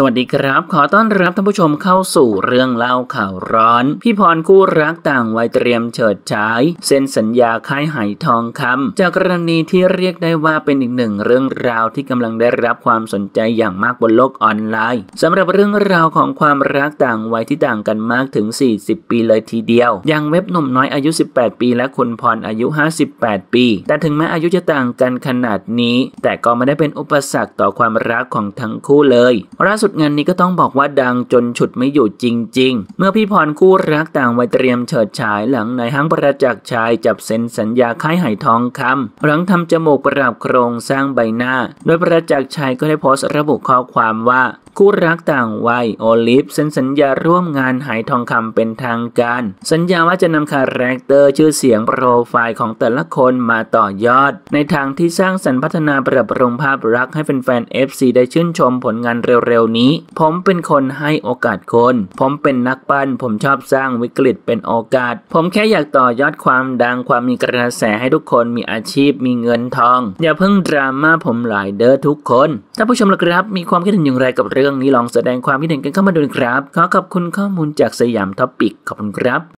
สวัสดีครับ ขอต้อนรับท่านผู้ชมเข้าสู่เรื่องเล่าข่าวร้อน พี่พรคู่รักต่างวัยเตรียมเฉิดฉายเซ็นสัญญาค่ายไหทองคำจากกรณีที่เรียกได้ว่าเป็นอีกหนึ่งเรื่องราวที่กำลังได้รับความสนใจอย่างมากบนโลกออนไลน์สำหรับเรื่องราวของความรักต่างวัยที่ต่างกันมากถึง 40 ปีเลยทีเดียว อย่างเว็บหนุ่มน้อยอายุ 18 ปี และคุณพรอายุ 58 ปี แต่ถึงแม้อายุจะต่างกันขนาดนี้ แต่ก็ไม่ได้เป็นอุปสรรคต่อความรักของทั้งคู่เลยล่าสุดงานนี้ก็ต้องบอกว่าดังจนฉุดไม่อยู่จริง ๆ เมื่อพี่พรคู่รักต่างวัยเตรียมเฉิดฉายหลังนายห้างประจักษ์ชัยจับเซ็นสัญญาค่ายไหทองคำหลังทำจมูกประดับโครงสร้างใบหน้า โดยประจักษ์ชัยก็ได้โพสต์ระบุข้อความว่าคู่รักต่างวัยโอลิฟเซ็นสัญญาร่วมงานไหทองคำเป็นทางการ สัญญาว่าจะนำ character ชื่อเสียงโปรไฟล์ของแต่ละคนมาต่อยอด ในทางที่สร้างสรรค์พัฒนาปรับปรุงภาพลักษณ์ให้แฟนๆ FC ได้ชื่นชมผลงานเร็วๆนี้ ผมเป็นคนให้โอกาสคน ผมเป็นนักปั้น ผมชอบสร้างวิกฤตเป็นโอกาส ผมแค่อยากต่อยอดความดังความมีกระแสให้ทุกคนมีอาชีพมีเงินทอง อย่าเพิ่งดราม่าผมหลายเด้อทุกคนท่านผู้ชมละครับ มีความคิดเห็นอย่างไรกับเรื่องนี้ลองแสดงความคิดเห็นกันเข้ามาดูนะครับ ขอขอบคุณข้อมูลจากสยามท็อปิกขอบคุณครับ